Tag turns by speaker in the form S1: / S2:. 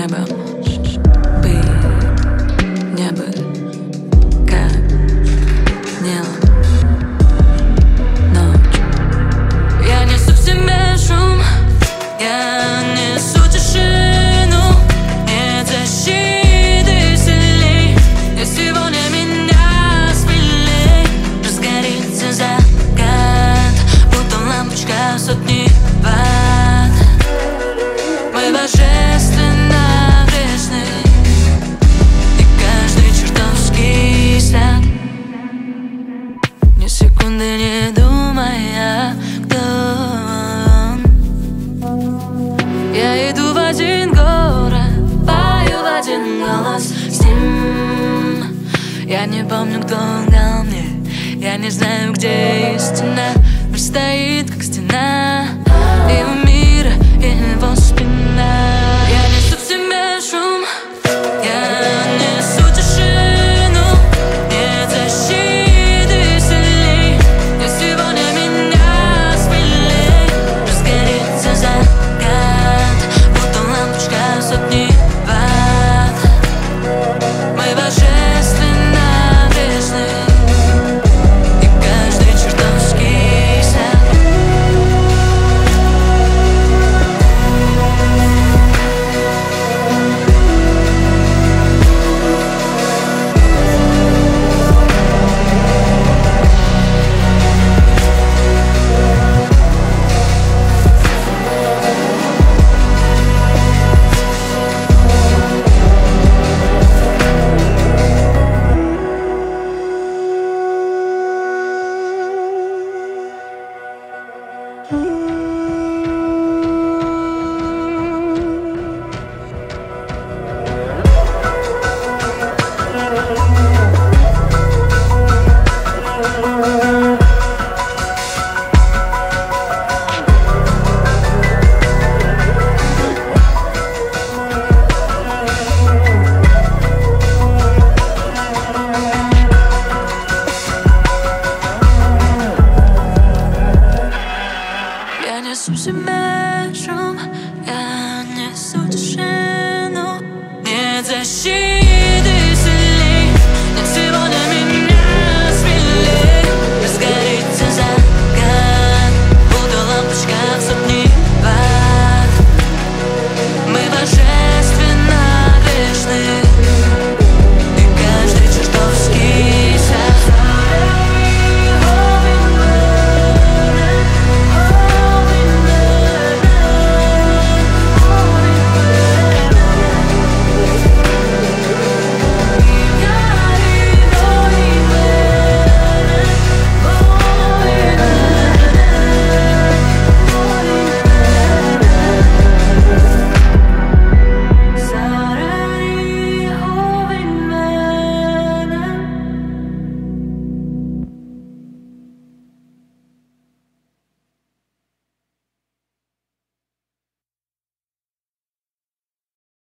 S1: Gerber. рассталась с ним. Я не помню, кто дал мне. Я не знаю, где истина. Предстоит, как są się męczą, ja nie są cieszyną, nie zasięgną.